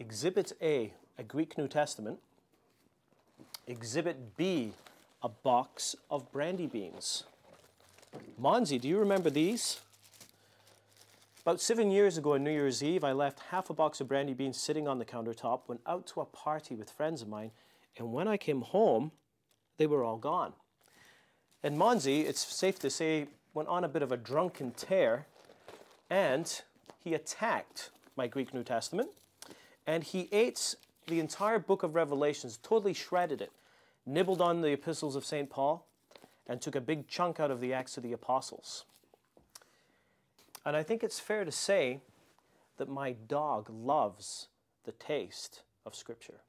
Exhibit A, a Greek New Testament. Exhibit B, a box of brandy beans. Monsi, do you remember these? About seven years ago on New Year's Eve, I left half a box of brandy beans sitting on the countertop, went out to a party with friends of mine, and when I came home, they were all gone. And Monsi, it's safe to say, went on a bit of a drunken tear, and he attacked my Greek New Testament, and he ate the entire book of Revelations, totally shredded it, nibbled on the epistles of St. Paul, and took a big chunk out of the Acts of the Apostles. And I think it's fair to say that my dog loves the taste of Scripture.